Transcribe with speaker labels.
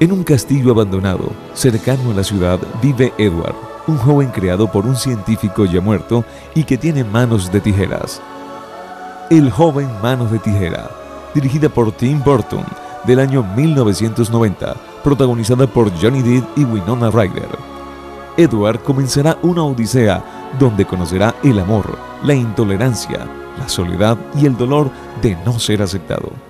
Speaker 1: En un castillo abandonado, cercano a la ciudad, vive Edward, un joven creado por un científico ya muerto y que tiene manos de tijeras. El joven Manos de Tijera, dirigida por Tim Burton, del año 1990, protagonizada por Johnny Depp y Winona Ryder. Edward comenzará una odisea donde conocerá el amor, la intolerancia, la soledad y el dolor de no ser aceptado.